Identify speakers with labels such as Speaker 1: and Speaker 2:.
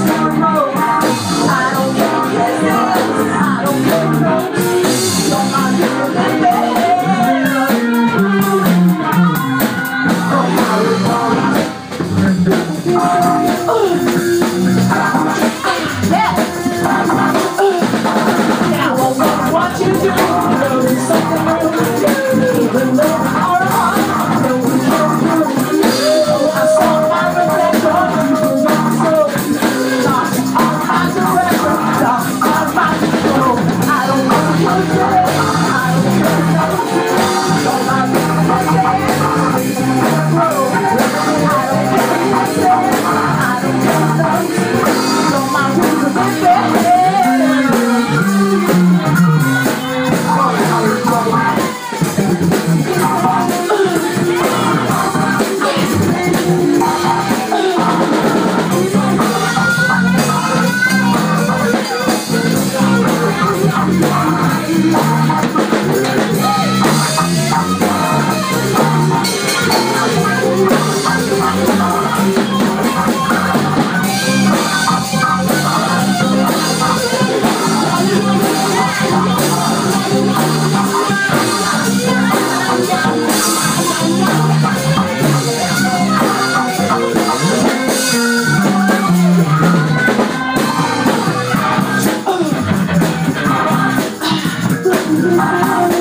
Speaker 1: Mr. Rose. Jesús